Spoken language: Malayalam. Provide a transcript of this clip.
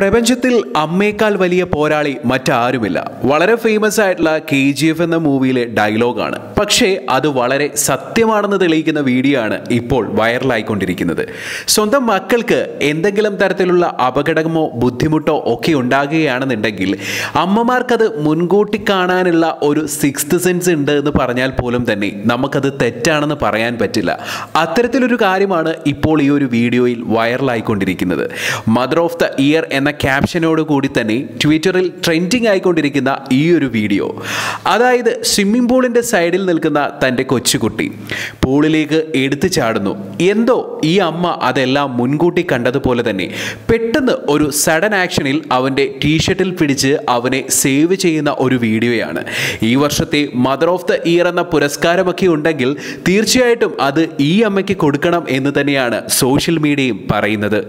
പ്രപഞ്ചത്തിൽ അമ്മേക്കാൾ വലിയ പോരാളി മറ്റാരുമില്ല. വളരെ ഫേമസ് ആയിട്ടുള്ള കെ ജി എഫ് എന്ന മൂവിയിലെ ഡയലോഗാണ് പക്ഷേ അത് വളരെ സത്യമാണെന്ന് തെളിയിക്കുന്ന വീഡിയോ ആണ് ഇപ്പോൾ വൈറലായിക്കൊണ്ടിരിക്കുന്നത് സ്വന്തം മക്കൾക്ക് എന്തെങ്കിലും തരത്തിലുള്ള അപകടമോ ബുദ്ധിമുട്ടോ ഒക്കെ ഉണ്ടാകുകയാണെന്നുണ്ടെങ്കിൽ അമ്മമാർക്കത് മുൻകൂട്ടി കാണാനുള്ള ഒരു സിക്സ്ത് സെൻസ് ഉണ്ട് എന്ന് പറഞ്ഞാൽ പോലും തന്നെ നമുക്കത് തെറ്റാണെന്ന് പറയാൻ പറ്റില്ല. അത്തരത്തിലൊരു കാര്യമാണ് ഇപ്പോൾ ഈ ഒരു വീഡിയോയിൽ വൈറലായിക്കൊണ്ടിരിക്കുന്നത് മദർ ഓഫ് ദ ഇയർ എന്ന ക്യാപ്ഷനോട് കൂടി തന്നെ ട്വിറ്ററിൽ ട്രെൻഡിങ് ആയിക്കൊണ്ടിരിക്കുന്ന ഈ ഒരു വീഡിയോ അതായത് സ്വിമ്മിംഗ് പൂളിന്റെ സൈഡിൽ നിൽക്കുന്ന തന്റെ കൊച്ചുകുട്ടി. പൂളിലേക്ക് എടുത്തു ചാടുന്നു. എന്തോ ഈ അമ്മ അതെല്ലാം മുൻകൂട്ടി കണ്ടതുപോലെ തന്നെ. പെട്ടെന്ന് ഒരു സഡൻ ആക്ഷനിൽ അവന്റെ ടീഷർട്ടിൽ പിടിച്ച് അവനെ സേവ് ചെയ്യുന്ന ഒരു വീഡിയോയാണ് ഈ വർഷത്തെ മദർ ഓഫ് ദ ഇയർ എന്ന പുരസ്കാരമൊക്കെ ഉണ്ടെങ്കിൽ തീർച്ചയായിട്ടും അത് ഈ അമ്മയ്ക്ക് കൊടുക്കണം എന്ന് തന്നെയാണ് സോഷ്യൽ മീഡിയയും പറയുന്നത്.